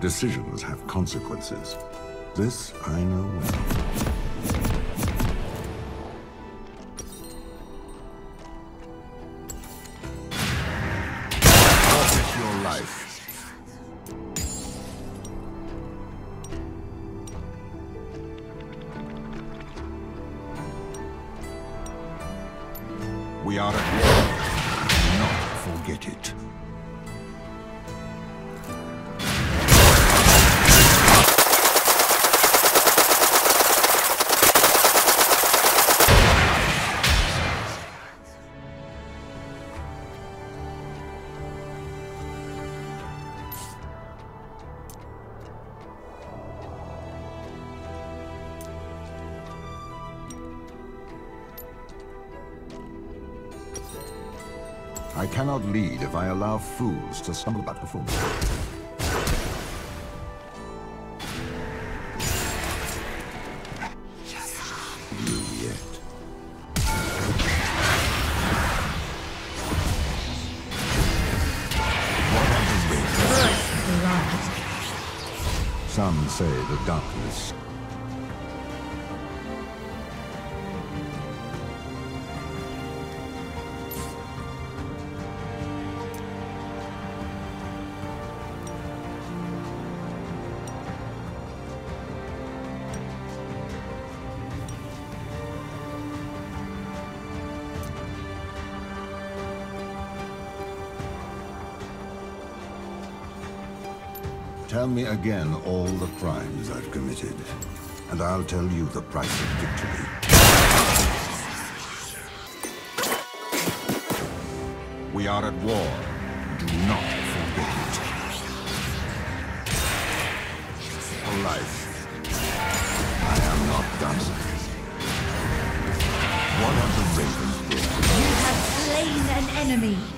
Decisions have consequences. This I know well. Forfeit your life. We are at war. Not forget it. Cannot lead if I allow fools to stumble about before me. You yet. Some say the darkness Tell me again all the crimes I've committed, and I'll tell you the price of victory. We are at war. Do not forget it. For life. I am not done. What have the ravens been? You have slain an enemy.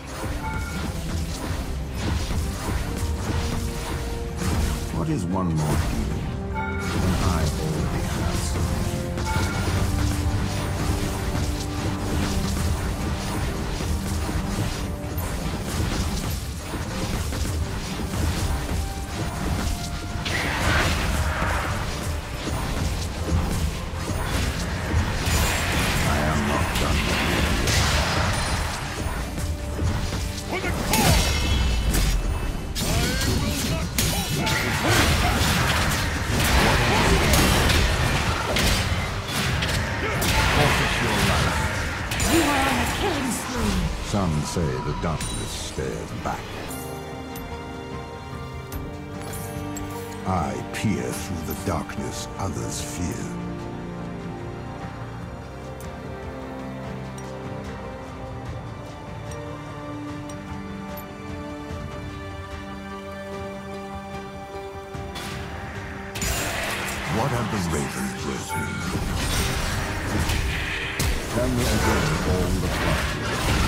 What is one more demon than I already have? Say the darkness stares back. I peer through the darkness others fear. What have the ravens me? Tell me again all the committed,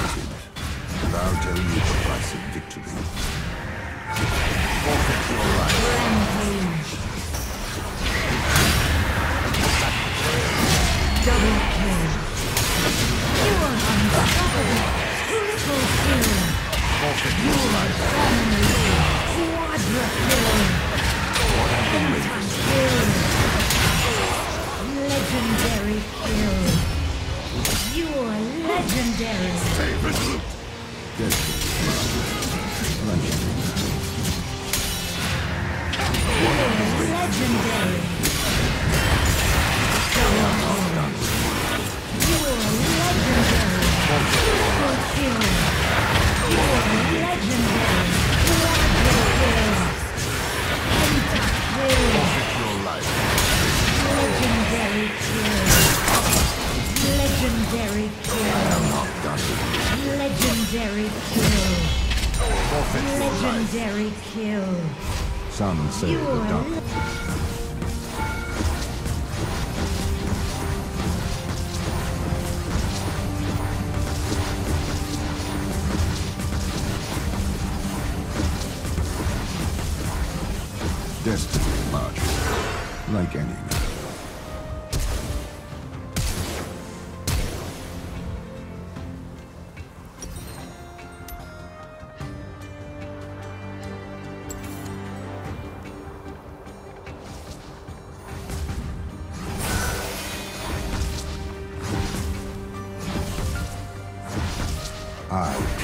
and I'll tell you the price of victory. Forfeit your life. Double kill. You are unstoppable. Triple kill. Forfeit your life. Quadra kill. What have the ravens Some say the. Destiny marches like any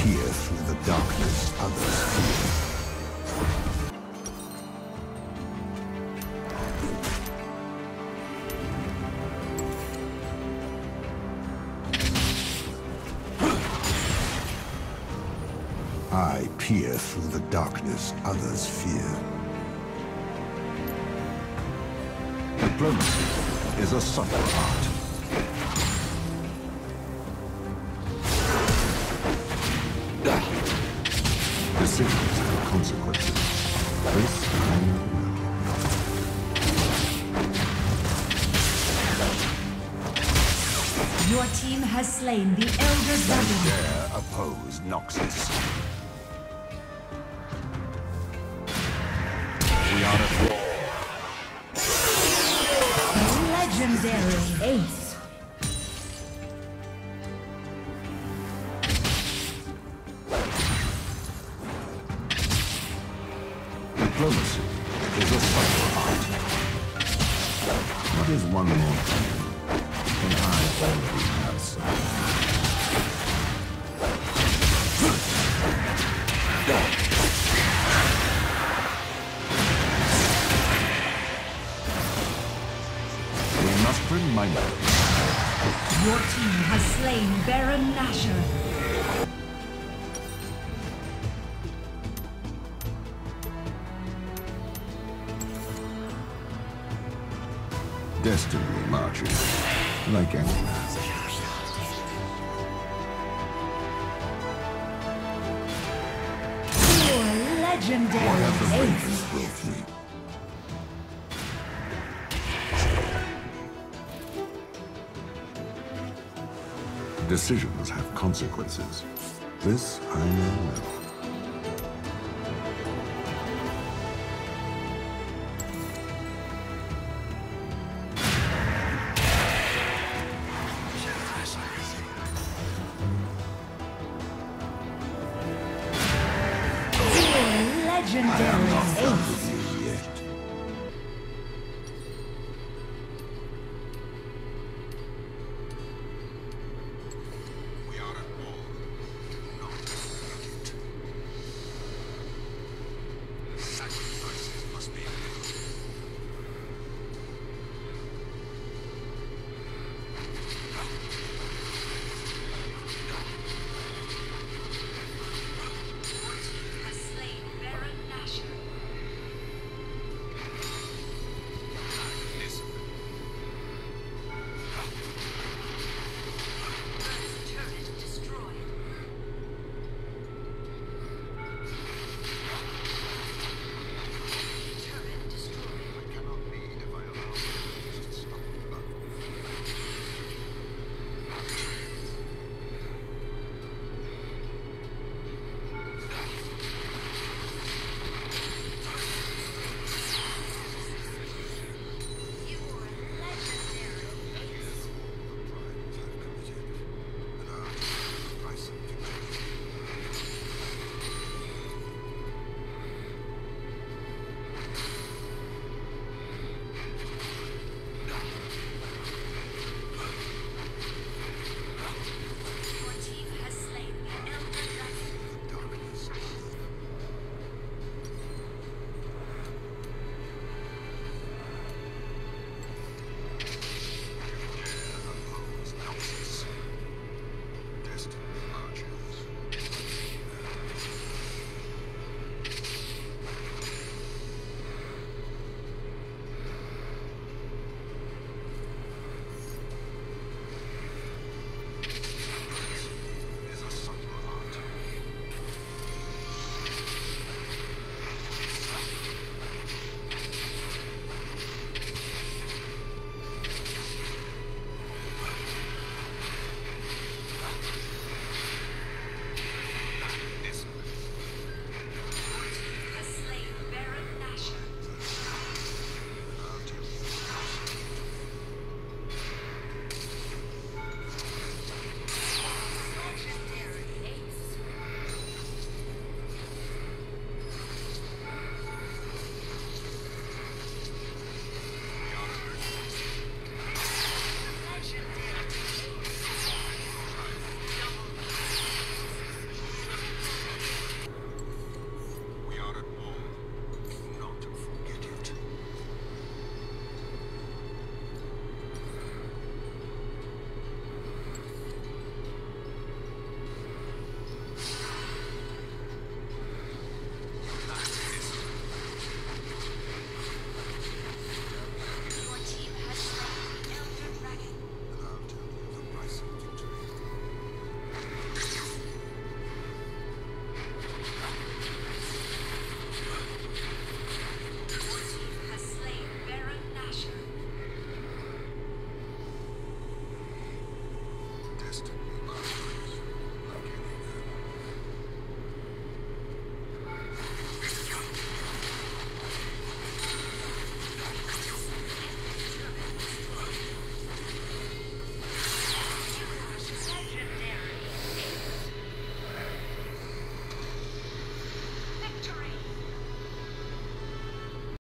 peer through the darkness others fear. I peer through the darkness others fear. Diplomacy is a subtle art. Consequences. This. Your team has slain the Elder Dragon. Dare oppose Noxus. We are at war. Legendary Ace. Is one more when I already have some? We must remind them. Your team has slain Baron Nashor. Like What have the legendary Ravens me? Decisions have consequences. This I know. Legendary Ace.